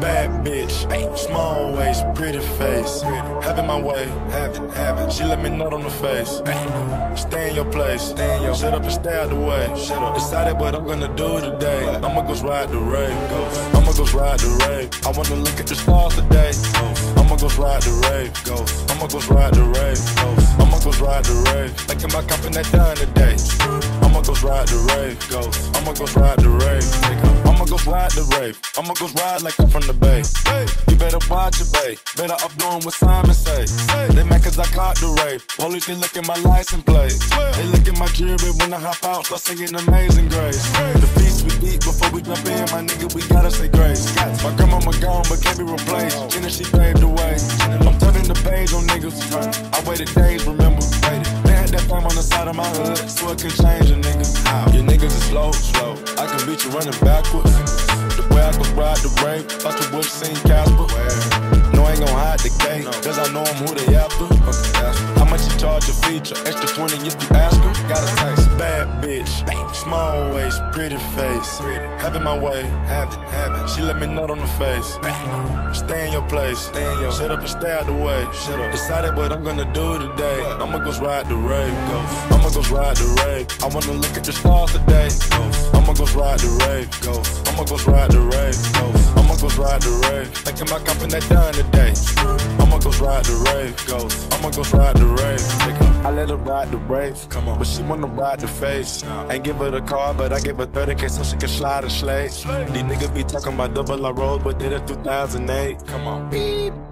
Bad bitch, small waist, pretty face. Having my way, having, having. She let me nut on the face. Stay in your place, stay in your. Shut up and stay out the way. Shut up. Decided what I'm gonna do today. I'ma go ride the Wraith. I'ma go ride the Wraith. I wanna look at the stars today. I'ma go ride the Wraith. I'ma go ride the Wraith. I'ma go ride the Wraith. Thinking about copping that Dawn today. I'ma go ride the Wraith. I'ma go ride the Wraith. I'ma go ride the Wraith. I'ma go ride like I'm from the bay. You better watch your babe. Better up doing what Simon say. They mad cause I caught the Wraith. Police they look at my license plate. They look at my jewelry when I hop out. Start singing Amazing Grace. The feast we eat before we jump in, my nigga, we gotta say grace. My grandmama gone, but can't be replaced. Jenna, she paved the way. I'm turning the page on niggas. I waited days, remember. Had on the side of my hood, so it can change a nigga. Your niggas is slow, slow. I can beat you running backwards. The way I can ride the Wraith, thought you would've seen Casper. Ain't gon' hide the gate, cause I know I'm who they after. How much you charge a feature? Extra 20 if you ask her. Got a taste. Bad bitch, small waist, pretty face. Having my way, have it, have it. She let me nut on the face. Stay in your place, stay in your. Shut up and stay out the way. Shut up. Decided what I'm gonna do today. I'ma go ride the Wraith. I'ma go ride the Wraith. I wanna look at the stars today. I'ma go ride the Wraith. I'ma go ride the Wraith. I'ma go ride the Wraith. Thinking about copping that Dawn today. I'ma go ride the Wraith. I'ma go ride the Wraith. I let her ride the Wraith. Come on. But she wanna ride the face. Ain't give her the car, but I give her 30k so she can slide and slay. These niggas be talking about double I rolled, but did it 2008. Come on. Beep.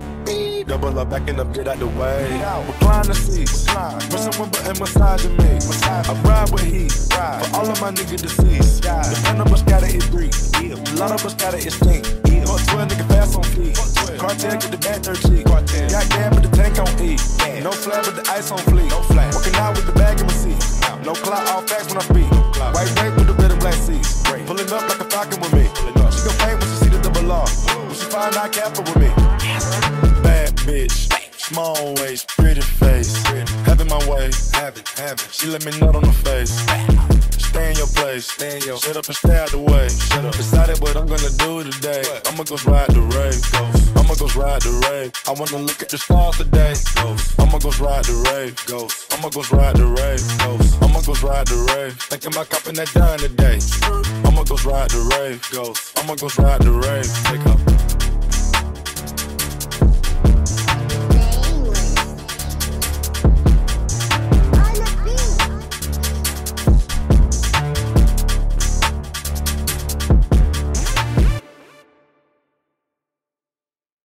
Double up, backing up, get out the way. Recline the seats. Press a whimper and massaging me. I ride with heat. For all of my niggas deceased. The pen of us gotta hit three. A lot of us gotta extinct. Fuck 12 nigga fast on feet. Cartel get the back dirt cheek. Goddamn, but the tank on E. No flat but the ice on fleek. Walking out with the bag in my seat. No clout, all facts when I speak. White Wraith with the red and black seats. Pulling up like a falcon with me. She gon' paint when she see the double R. When she find out careful with me. Bitch. Small waist, pretty face. Having my way, have it, have it. She let me nut on the face. Stay in your place, stay in your. Shut up and stay out the way. Shut up. Decided what I'm gonna do today. I'ma go ride the Wraith. I'ma go ride the Wraith. I wanna look at the stars today. I'ma go ride the Wraith. I'ma go ride the Wraith. I'ma go ride the Wraith. Thinking about copping that dime today. I'ma go ride the Wraith. I'ma go ride the Wraith. Take up.